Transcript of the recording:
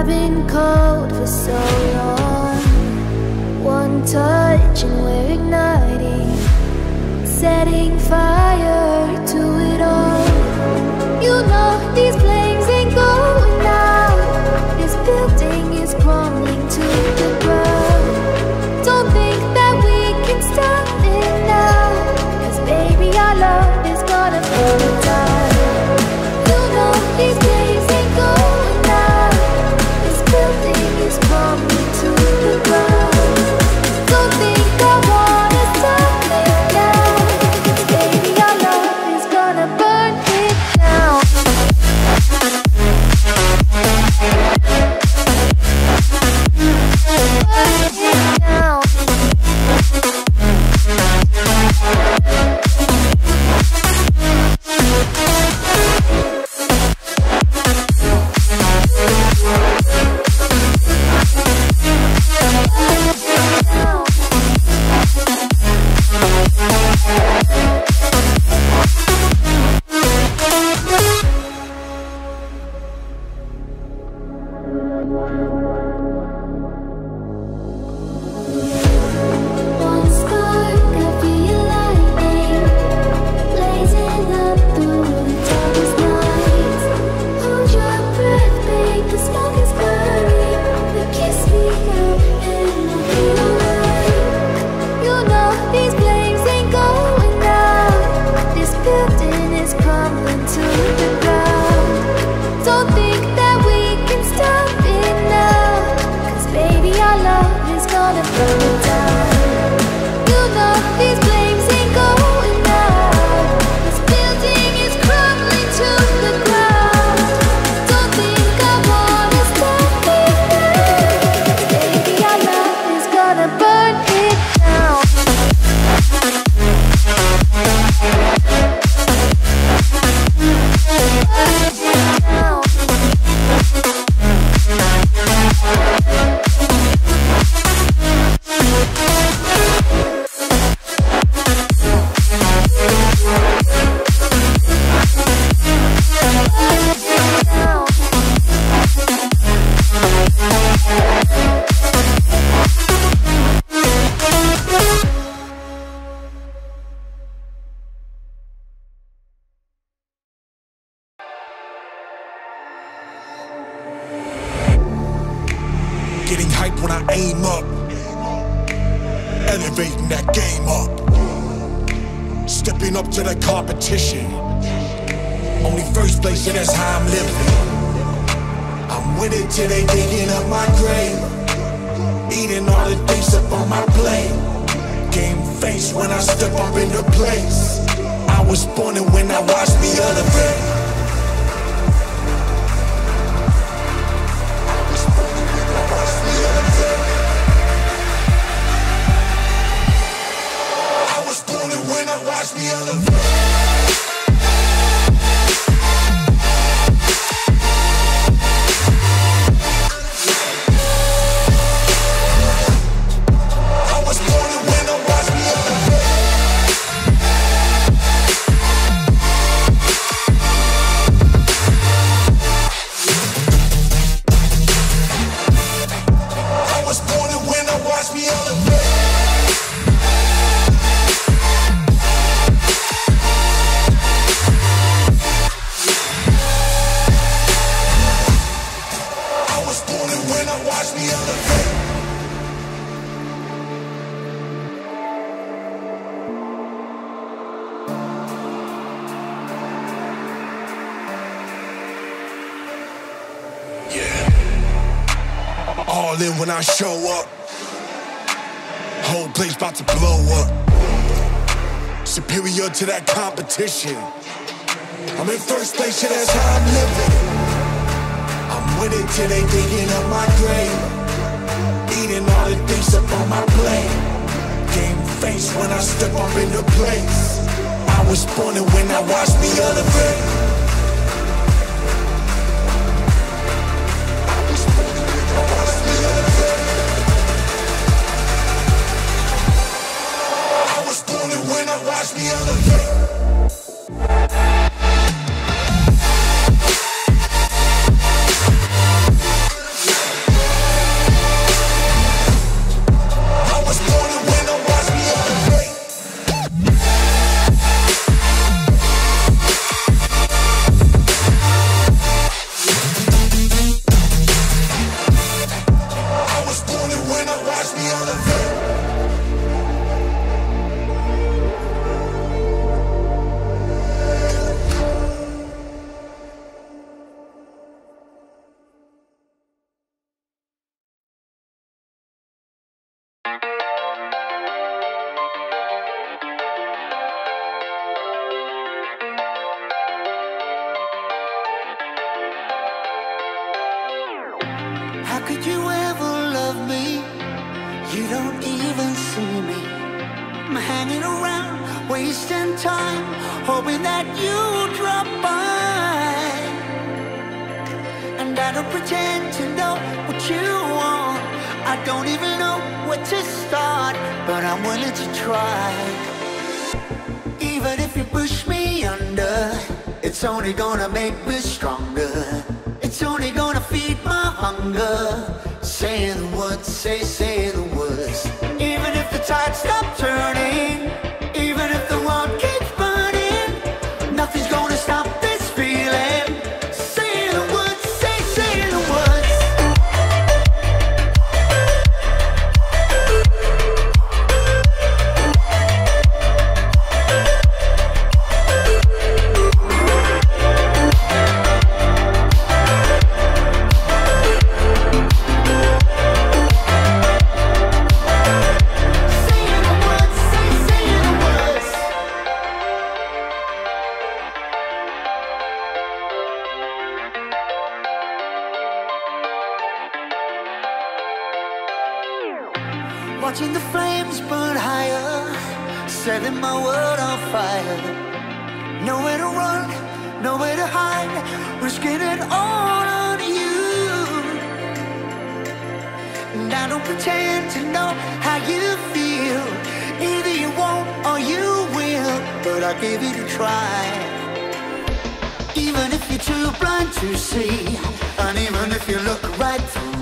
I've been cold for so long. One touch and we're igniting Setting fire competition. Only first place, yeah, that's how I'm living. I'm with it till they digging up my grave. Eating all the things up on my plate. Game face when I step up in the place. I was born and when I watched me elevate. smiling when I show up. Whole place about to blow up. Superior to that competition. I'm in first place, yeah, that's how I'm living. I'm winning till they digging up my grave. Eating all the things up on my plate. Game face when I step up in the place. I was born and when I watch me elevate. Watch me elevate. wasting time hoping that you drop by. And i don't pretend to know what you want. I don't even know where to start but i'm willing to try. Even if you push me under it's only gonna make me stronger. It's only gonna feed my hunger. Nowhere to run, nowhere to hide, risking it all on you. And I don't pretend to know how you feel. Either you won't or you will, but I'll give it a try. Even if you're too blind to see, and even if you look right through